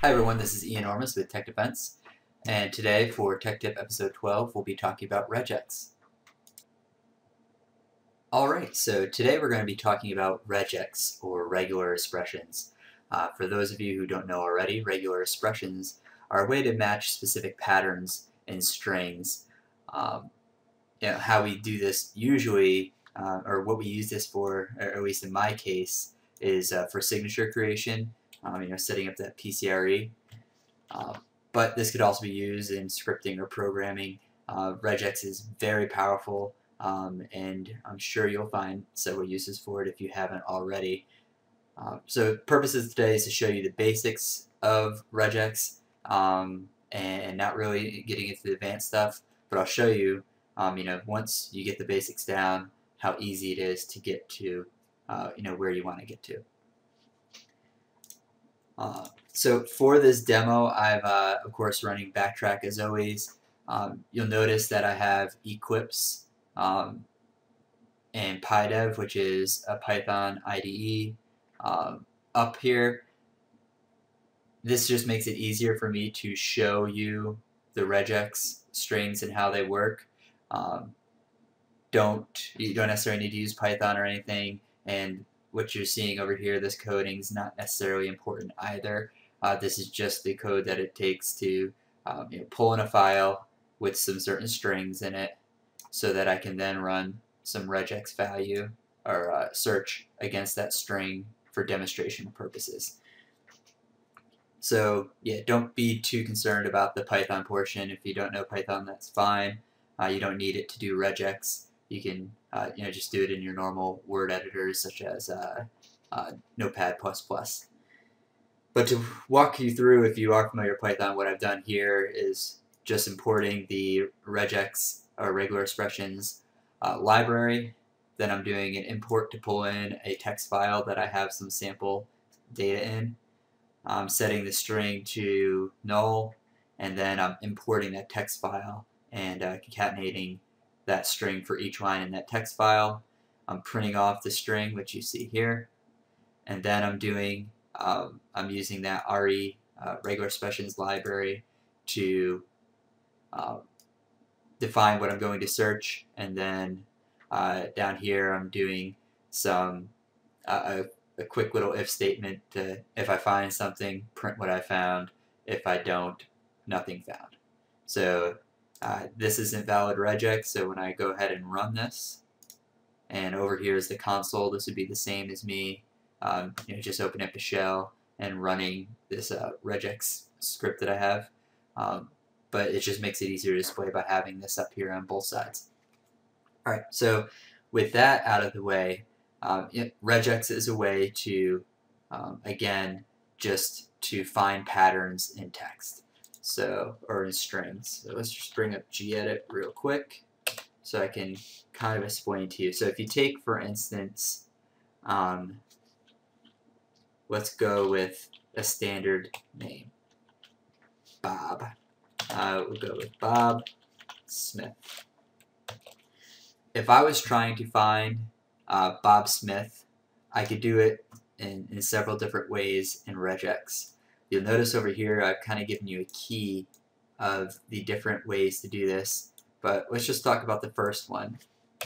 Hi everyone, this is 1aN0rmus with TekDefense, and today for TekTip episode 12 we'll be talking about regex. Alright, so today we're going to be talking about regex, or regular expressions. Uh, for those of you who don't know already, regular expressions are a way to match specific patterns in strings. Um, you know, how we do this usually, uh, or what we use this for, or at least in my case, is uh, for signature creation um, you know, setting up that PCRE. Um, but this could also be used in scripting or programming. Uh, regex is very powerful, um, and I'm sure you'll find several uses for it if you haven't already. Um, so purposes today is to show you the basics of regex um, and not really getting into the advanced stuff, but I'll show you, um, you know, once you get the basics down, how easy it is to get to, uh, you know, where you want to get to. Uh, so for this demo, I've, uh, of course, running Backtrack as always. Um, you'll notice that I have Eclipse um, and PyDev, which is a Python IDE, um, up here. This just makes it easier for me to show you the regex strings and how they work. Um, don't you don't necessarily need to use Python or anything, and what you're seeing over here, this coding is not necessarily important either. Uh, this is just the code that it takes to um, you know, pull in a file with some certain strings in it so that I can then run some regex value or uh, search against that string for demonstration purposes. So yeah, don't be too concerned about the Python portion. If you don't know Python, that's fine. Uh, you don't need it to do regex you can uh, you know just do it in your normal word editors such as uh, uh, Notepad++. But to walk you through, if you are familiar with Python, what I've done here is just importing the regex or regular expressions uh, library. Then I'm doing an import to pull in a text file that I have some sample data in. I'm setting the string to null, and then I'm importing that text file and uh, concatenating that string for each line in that text file. I'm printing off the string, which you see here, and then I'm doing, um, I'm using that RE uh, regular expressions library to uh, define what I'm going to search, and then uh, down here I'm doing some uh, a, a quick little if statement to if I find something, print what I found. If I don't, nothing found. So uh, this isn't valid regex, so when I go ahead and run this, and over here is the console, this would be the same as me, um, you know, just opening up a shell and running this uh, regex script that I have. Um, but it just makes it easier to display by having this up here on both sides. Alright, so with that out of the way, um, it, regex is a way to, um, again, just to find patterns in text so or in strings. So let's just bring up gedit real quick so I can kind of explain to you. So if you take, for instance, um, let's go with a standard name, Bob. Uh, we'll go with Bob Smith. If I was trying to find uh, Bob Smith, I could do it in, in several different ways in regex. You'll notice over here I've kind of given you a key of the different ways to do this, but let's just talk about the first one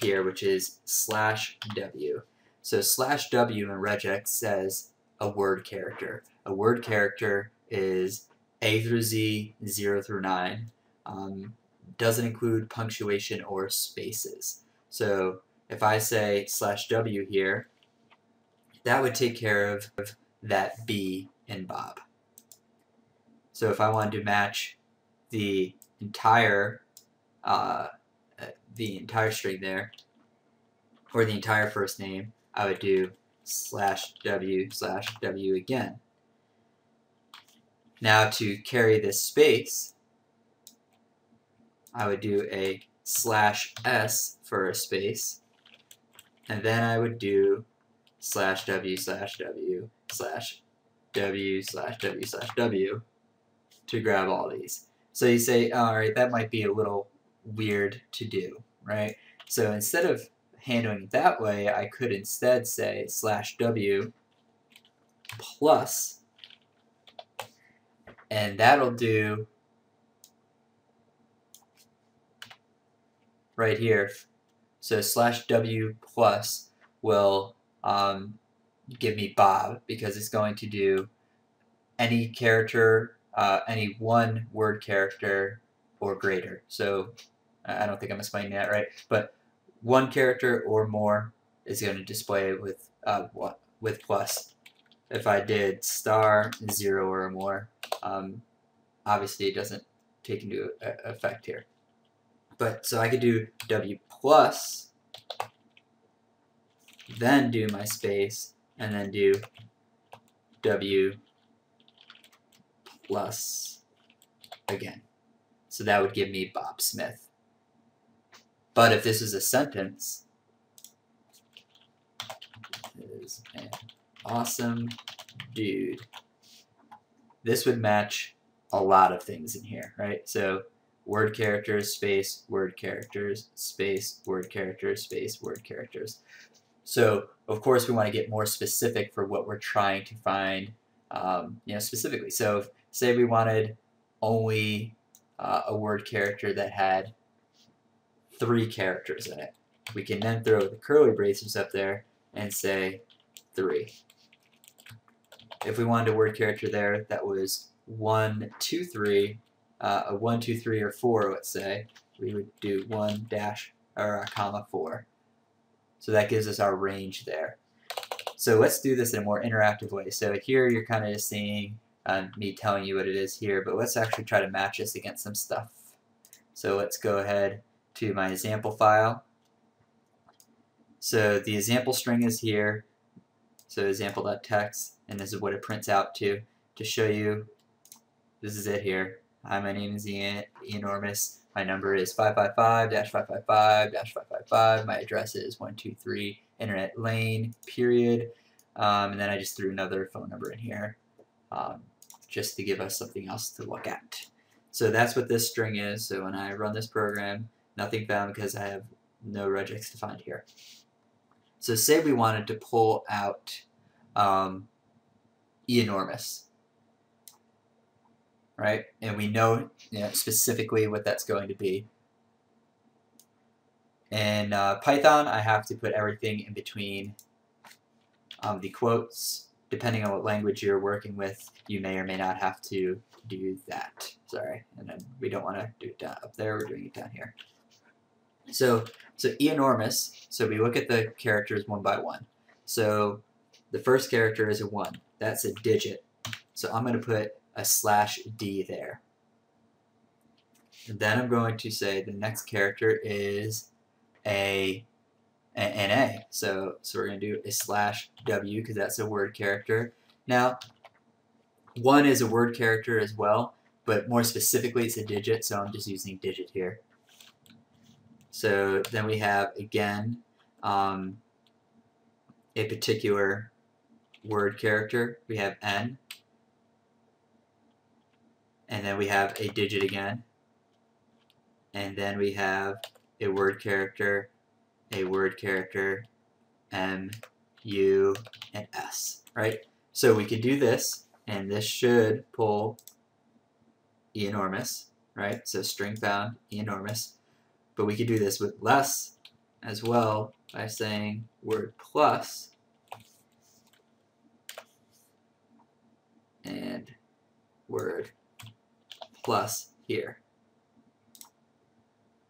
here, which is slash W. So slash W in regex says a word character. A word character is A through Z, 0 through 9. Um, doesn't include punctuation or spaces. So if I say slash W here, that would take care of that B in Bob. So if I wanted to match the entire uh, the entire string there, or the entire first name, I would do slash w slash w again. Now to carry this space, I would do a slash s for a space, and then I would do slash w slash w slash w slash w slash w to grab all these. So you say, all right, that might be a little weird to do, right? So instead of handling it that way, I could instead say slash w plus, and that'll do right here. So slash W plus will um, give me Bob because it's going to do any character, uh, any one word character or greater. So I don't think I'm explaining that right, but one character or more is going to display with uh, with plus. If I did star zero or more, um, obviously it doesn't take into effect here. But so I could do W plus, then do my space, and then do W plus again. So that would give me Bob Smith. But if this is a sentence, is an awesome dude. This would match a lot of things in here, right? So word characters, space, word characters, space, word characters, space, word characters. So of course we want to get more specific for what we're trying to find, um, you know, specifically. So if, say we wanted only uh, a word character that had three characters in it. We can then throw the curly braces up there and say 3. If we wanted a word character there that was one, two, three, uh, a one, two, three, or 4, let's say, we would do 1 dash or a comma 4. So that gives us our range there. So let's do this in a more interactive way. So here you're kind of seeing um, me telling you what it is here, but let's actually try to match this against some stuff. So let's go ahead to my example file. So the example string is here. So example.text, and this is what it prints out to to show you. This is it here. Hi, my name is Ian Enormous. My number is 555-555-555. My address is 123 Internet Lane, period. Um, and then I just threw another phone number in here um, just to give us something else to look at. So that's what this string is. So when I run this program, Nothing found because I have no regex to find here. So say we wanted to pull out um, enormous, right? And we know, you know, specifically what that's going to be. In uh, Python, I have to put everything in between um, the quotes. Depending on what language you're working with, you may or may not have to do that. Sorry, and then we don't want to do it down up there. We're doing it down here. So, so enormous, so we look at the characters one by one. So the first character is a 1. That's a digit. So I'm going to put a slash D there. And then I'm going to say the next character is a an A. So, so we're going to do a slash W because that's a word character. Now, 1 is a word character as well, but more specifically it's a digit, so I'm just using digit here. So then we have, again, um, a particular word character. We have n. And then we have a digit again. And then we have a word character, a word character, M, U, and S, right? So we could do this, and this should pull enormous, right? So string found enormous. But we could do this with less as well by saying word plus and word plus here.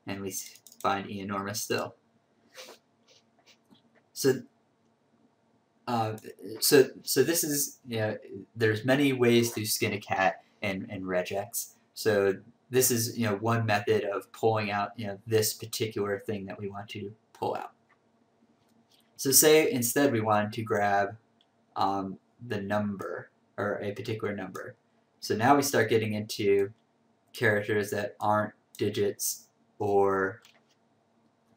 And we find enormous still. So uh, so so this is you know, there's many ways to skin a cat in, in regex. So this is you know one method of pulling out you know this particular thing that we want to pull out. So say instead we wanted to grab um, the number or a particular number. So now we start getting into characters that aren't digits or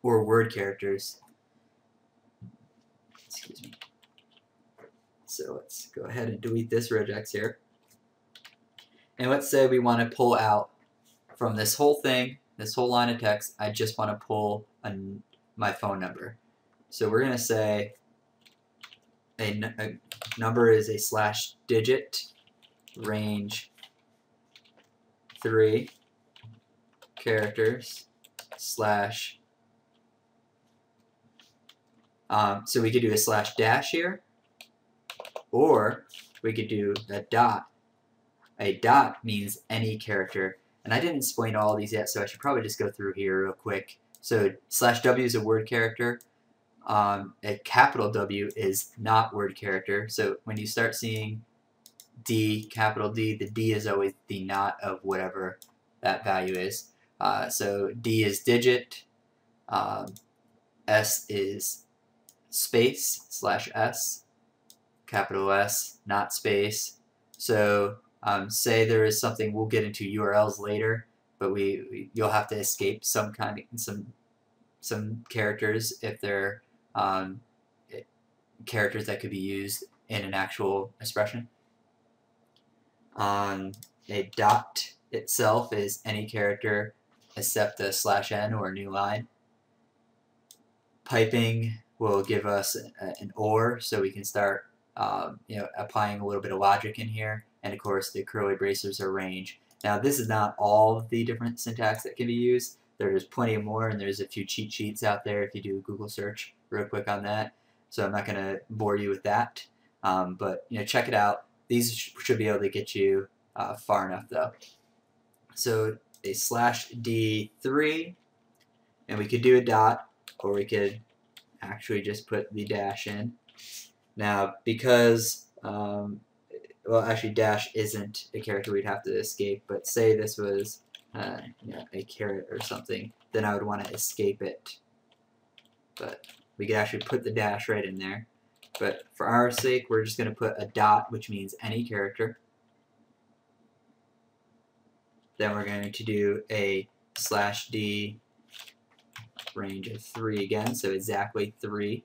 or word characters. Excuse me. So let's go ahead and delete this regex here. And let's say we want to pull out from this whole thing, this whole line of text, I just want to pull a, my phone number. So we're going to say a, a number is a slash digit range three characters slash um, so we could do a slash dash here or we could do a dot. A dot means any character. And I didn't explain all these yet so I should probably just go through here real quick. So slash W is a word character. Um, a capital W is not word character. So when you start seeing D, capital D, the D is always the not of whatever that value is. Uh, so D is digit, um, S is space slash S, capital S, not space. So um, say there is something, we'll get into URLs later, but we, we you'll have to escape some kind of, some, some characters if they're um, characters that could be used in an actual expression. Um, a dot itself is any character except a slash n or a new line. Piping will give us a, an or, so we can start um, you know, applying a little bit of logic in here. And of course, the curly braces are range. Now, this is not all of the different syntax that can be used. There's plenty more, and there's a few cheat sheets out there if you do a Google search real quick on that. So I'm not going to bore you with that. Um, but you know, check it out. These should be able to get you uh, far enough though. So a slash D3, and we could do a dot, or we could actually just put the dash in. Now, because, um, well, actually dash isn't a character we'd have to escape, but say this was uh, you know, a caret or something, then I would want to escape it. But we could actually put the dash right in there. But for our sake, we're just going to put a dot, which means any character. Then we're going to do a slash D range of 3 again, so exactly 3.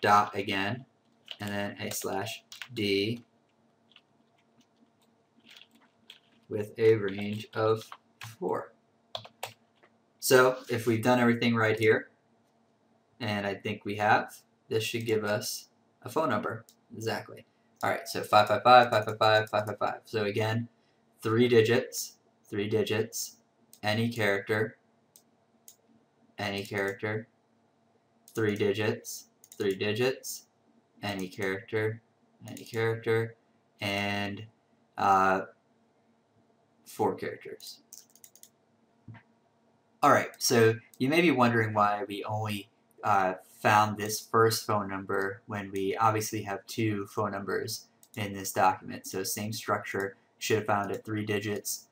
Dot again, and then a slash D with a range of 4. So if we've done everything right here, and I think we have, this should give us a phone number. Exactly. Alright, so 555, 555, 555. So again, three digits, three digits, any character, any character, three digits, three digits, any character, any character, and uh, four characters. Alright, so you may be wondering why we only uh, found this first phone number when we obviously have two phone numbers in this document. So same structure, should have found it three digits,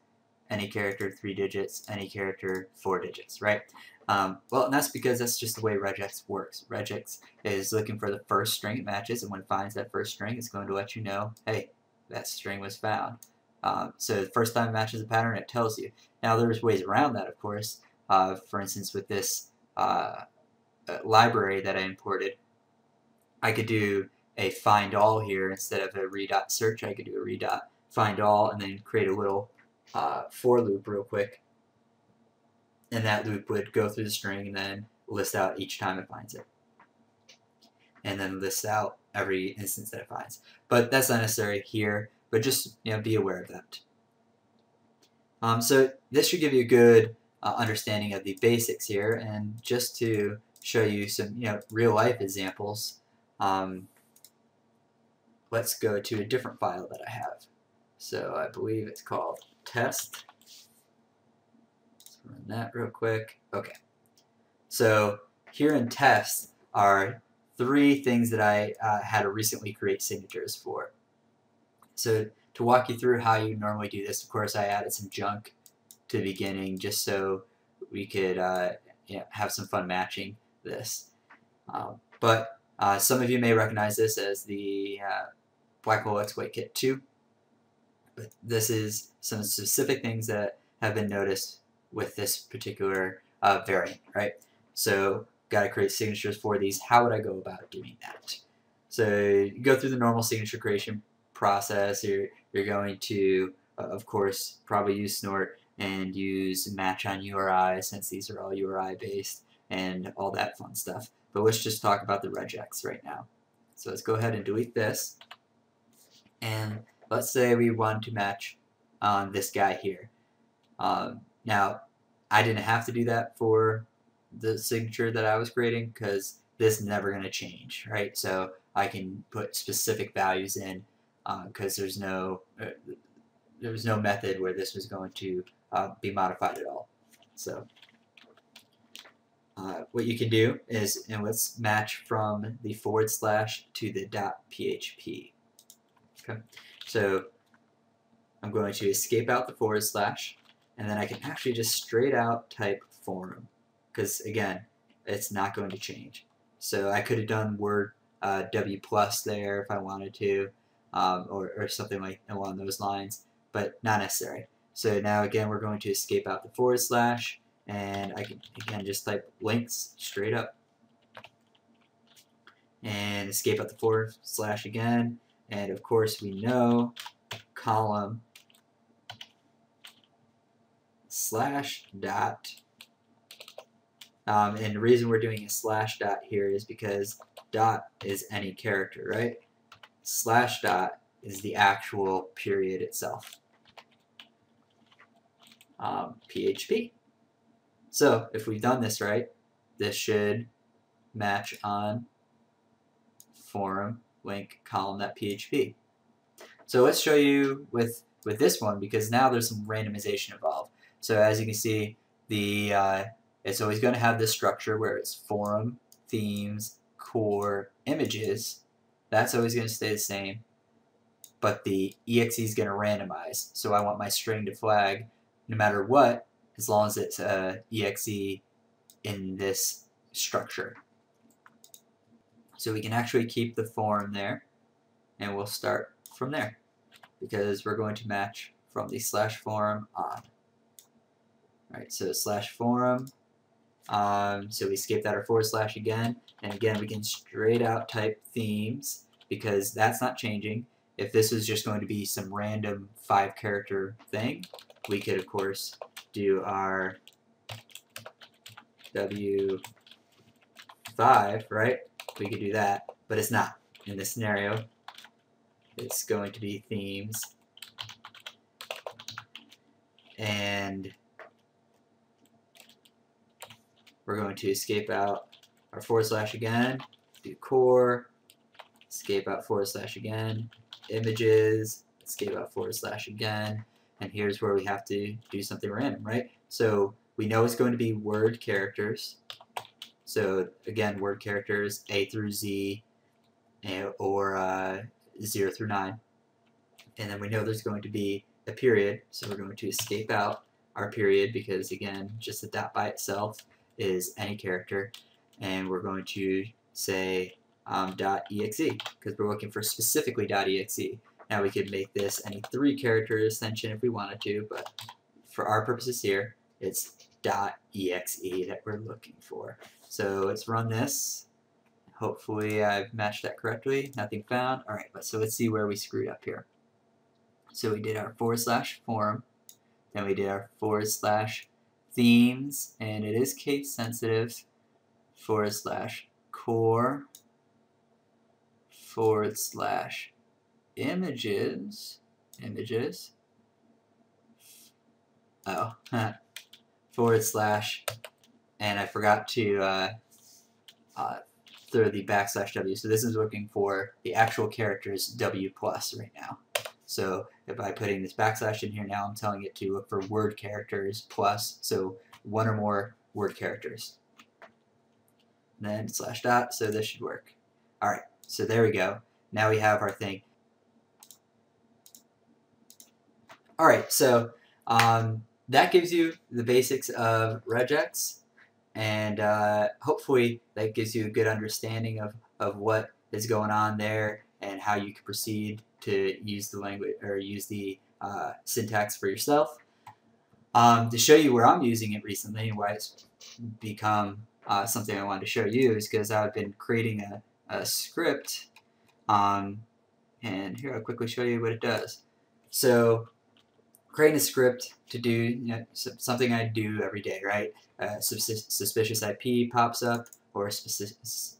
any character three digits, any character four digits, right? Um, well, and that's because that's just the way regex works. Regex is looking for the first string it matches, and when it finds that first string, it's going to let you know, hey, that string was found. Um, so the first time it matches a pattern, it tells you. Now there's ways around that, of course. Uh, for instance, with this uh, uh, library that I imported, I could do a find all here instead of a redot search. I could do a redot find all and then create a little uh, for loop real quick. And that loop would go through the string and then list out each time it finds it. And then list out every instance that it finds. But that's not necessary here, but just you know, be aware of that. Um, so this should give you a good uh, understanding of the basics here. And just to show you some you know real life examples. Um, let's go to a different file that I have. So I believe it's called test. Let's run that real quick. Okay. So here in test are three things that I uh, had to recently create signatures for. So to walk you through how you normally do this, of course I added some junk to the beginning just so we could uh, you know, have some fun matching this. Um, but uh, some of you may recognize this as the uh, Black Hole Exploit Kit 2. But this is some specific things that have been noticed with this particular uh, variant, right? So got to create signatures for these. How would I go about doing that? So go through the normal signature creation process. You're, you're going to, uh, of course, probably use Snort and use match on URI since these are all URI based and all that fun stuff. But let's just talk about the regex right now. So let's go ahead and delete this. And let's say we want to match on this guy here. Um, now, I didn't have to do that for the signature that I was creating because this is never going to change, right? So I can put specific values in because uh, there's no uh, there was no method where this was going to uh, be modified at all. So uh, what you can do is, and let's match from the forward slash to the dot PHP. Okay, so I'm going to escape out the forward slash, and then I can actually just straight out type forum, because again, it's not going to change. So I could have done word uh, W plus there if I wanted to, um, or, or something like along those lines, but not necessary. So now again, we're going to escape out the forward slash, and I can again just type links straight up, and escape out the forward slash again, and of course we know column slash dot um, and the reason we're doing a slash dot here is because dot is any character, right? Slash dot is the actual period itself. Um, PHP. So if we've done this right, this should match on forum link column.php. So let's show you with with this one because now there's some randomization involved. So as you can see, the uh, it's always going to have this structure where it's forum, themes, core, images. That's always going to stay the same. But the exe is going to randomize. So I want my string to flag no matter what, as long as it's uh, exe in this structure. So we can actually keep the forum there, and we'll start from there, because we're going to match from the slash forum on. Alright, so slash forum, um, so we escape that our forward slash again, and again we can straight out type themes because that's not changing. If this was just going to be some random five character thing, we could of course do our W5, right? We could do that, but it's not in this scenario. It's going to be themes and we're going to escape out our forward slash again, do core, escape out forward slash again, images, escape out forward slash again, and here's where we have to do something random, right? So we know it's going to be word characters. So again, word characters A through Z or uh, 0 through 9. And then we know there's going to be a period, so we're going to escape out our period because again, just the dot by itself is any character and we're going to say um, .exe because we're looking for specifically .exe. Now we could make this any three character extension if we wanted to, but for our purposes here, it's .exe that we're looking for. So let's run this. Hopefully I've matched that correctly. Nothing found. Alright, but so let's see where we screwed up here. So we did our forward slash form, then we did our forward slash themes, and it is case sensitive, forward slash core, forward slash images, images, oh, forward slash, and I forgot to uh, uh, throw the backslash W. So this is looking for the actual characters W plus right now. So if by putting this backslash in here now, I'm telling it to look for word characters plus, so one or more word characters. And then slash dot, so this should work. Alright, so there we go. Now we have our thing. Alright, so um, that gives you the basics of regex, and uh, hopefully that gives you a good understanding of, of what is going on there and how you can proceed to use the language or use the uh, syntax for yourself. Um, to show you where I'm using it recently and why it's become uh, something I wanted to show you is because I've been creating a, a script um, and here I'll quickly show you what it does. So creating a script to do you know, something I do every day, right? Uh, suspicious IP pops up or suspicious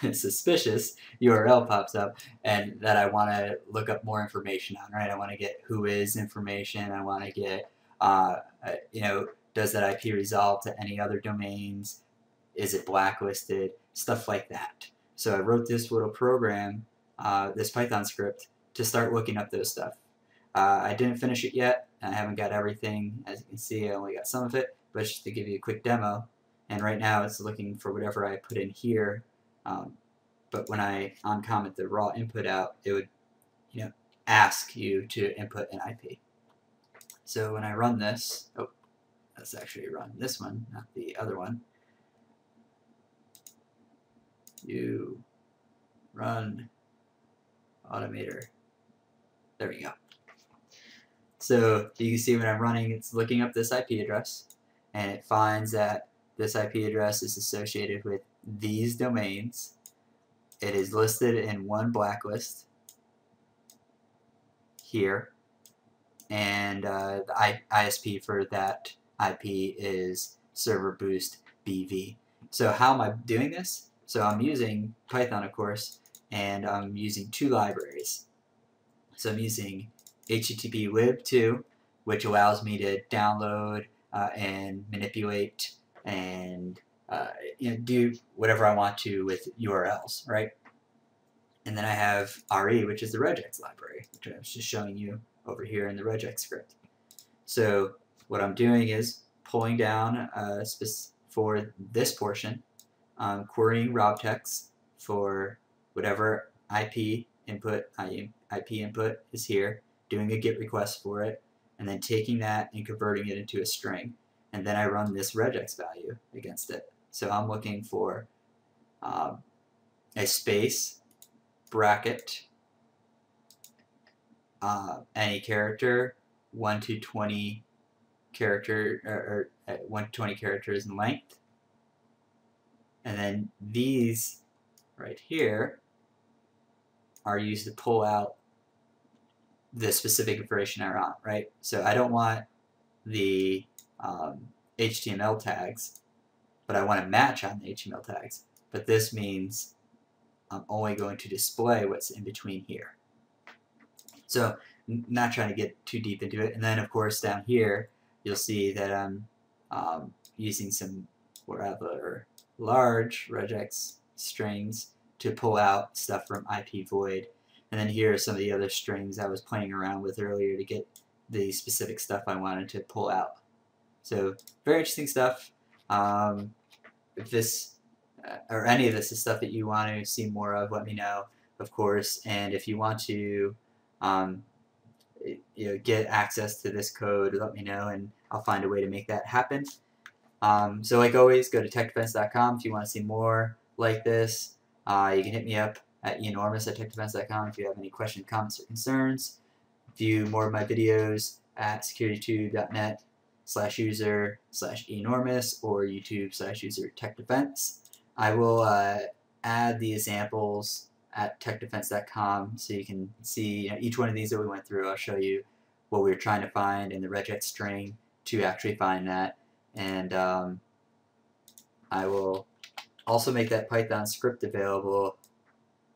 suspicious URL pops up and that I want to look up more information on, right? I want to get who is information. I want to get, uh, uh, you know, does that IP resolve to any other domains? Is it blacklisted? Stuff like that. So I wrote this little program, uh, this Python script, to start looking up those stuff. Uh, I didn't finish it yet. I haven't got everything. As you can see, I only got some of it. But just to give you a quick demo, and right now it's looking for whatever I put in here um, but when I uncomment the raw input out, it would you know, ask you to input an IP. So when I run this, oh, let's actually run this one, not the other one. You run automator. There we go. So you can see when I'm running, it's looking up this IP address, and it finds that this IP address is associated with these domains. It is listed in one blacklist here, and uh, the ISP for that IP is server boost BV. So how am I doing this? So I'm using Python, of course, and I'm using two libraries. So I'm using httplib2, which allows me to download uh, and manipulate and uh, you know, do whatever I want to with URLs, right? And then I have RE, which is the regex library, which I was just showing you over here in the regex script. So what I'm doing is pulling down uh, for this portion, querying robtex for whatever IP input, IP input is here, doing a GET request for it, and then taking that and converting it into a string. And then I run this regex value against it. So I'm looking for um, a space, bracket, uh, any character, 1 to 20 character or, or uh, 1 to 20 characters in length. And then these right here are used to pull out the specific information I want, right? So I don't want the um, HTML tags but I want to match on the HTML tags. But this means I'm only going to display what's in between here. So not trying to get too deep into it. And then of course down here you'll see that I'm um, using some rather large regex strings to pull out stuff from IPVoid. And then here are some of the other strings I was playing around with earlier to get the specific stuff I wanted to pull out. So very interesting stuff. Um, if this uh, or any of this is stuff that you want to see more of, let me know, of course. And if you want to um, you know, get access to this code, let me know, and I'll find a way to make that happen. Um, so like always, go to tekdefense.com if you want to see more like this. Uh, you can hit me up at 1aN0rmus at tekdefense.com if you have any questions, comments, or concerns. View more of my videos at securitytube.net slash user slash 1aN0rmus or YouTube slash user TekDefense. I will uh, add the examples at tekdefense.com so you can see you know, each one of these that we went through. I'll show you what we were trying to find in the regex string to actually find that. And um, I will also make that Python script available,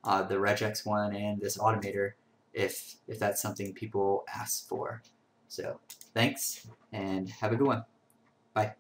uh, the regex one and this automator, if, if that's something people ask for. So thanks, and have a good one. Bye.